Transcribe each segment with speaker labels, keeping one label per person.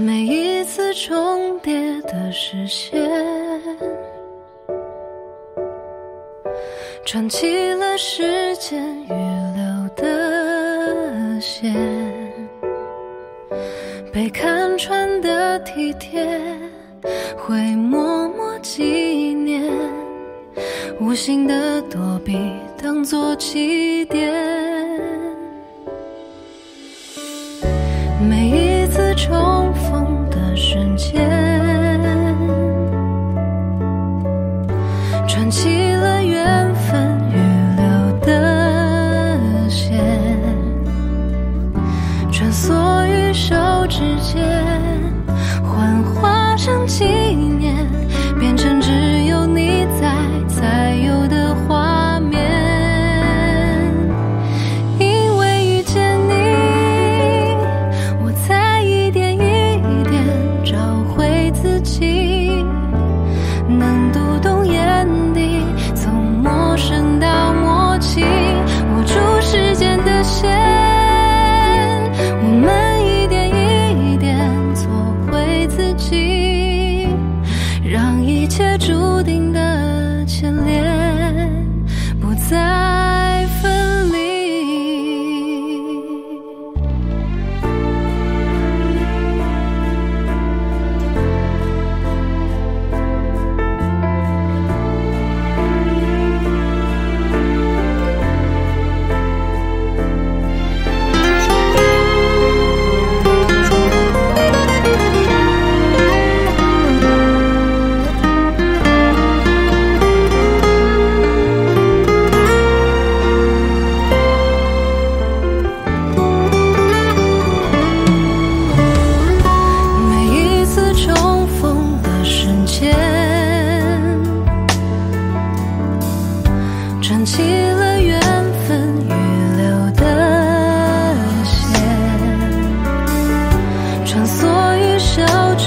Speaker 1: 每一次重叠的视线串起了时间预留的线被看穿的体贴会默默纪念无心的躲避当做起点每一次重逢人间。声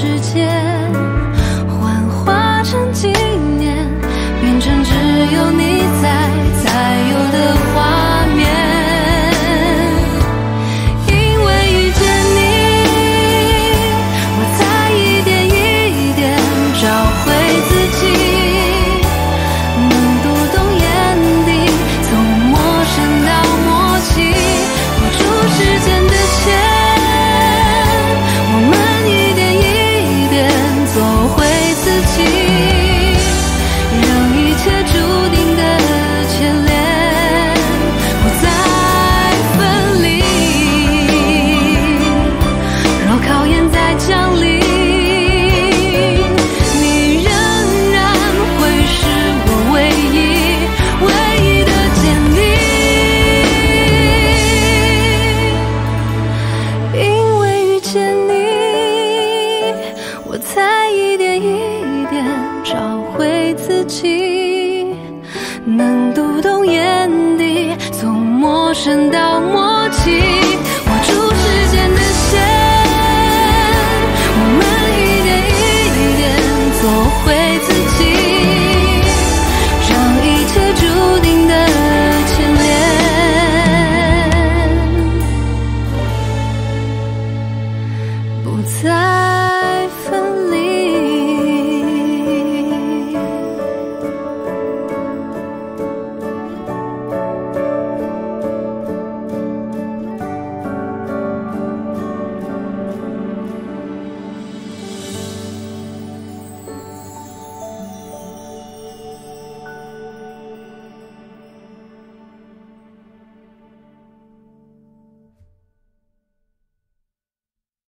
Speaker 1: 世界。不懂眼底从陌生到默契。